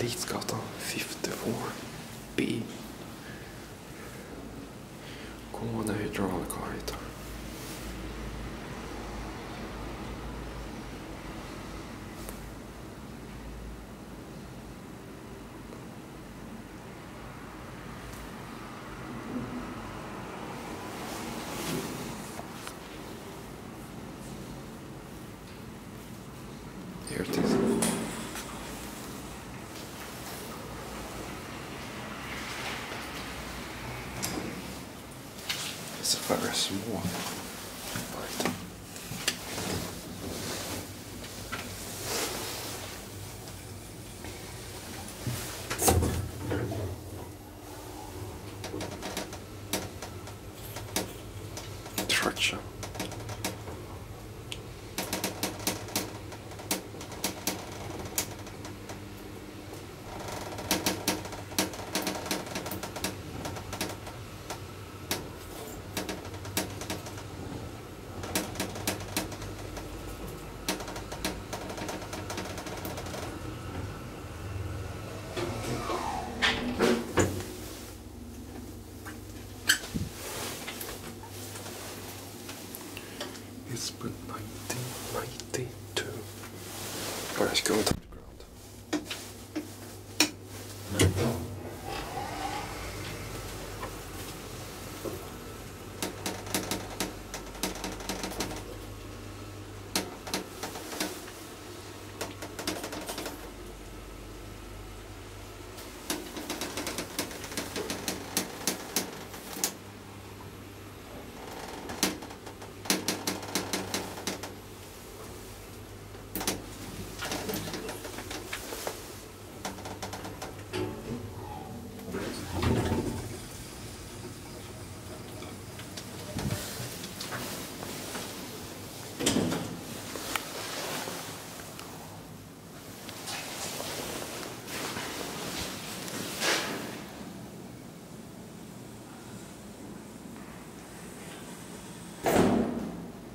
Lidsgata 54 B. Gående hydraulkarhytter. Very small. Right. Been 1992. Ja, jag ska gå och ta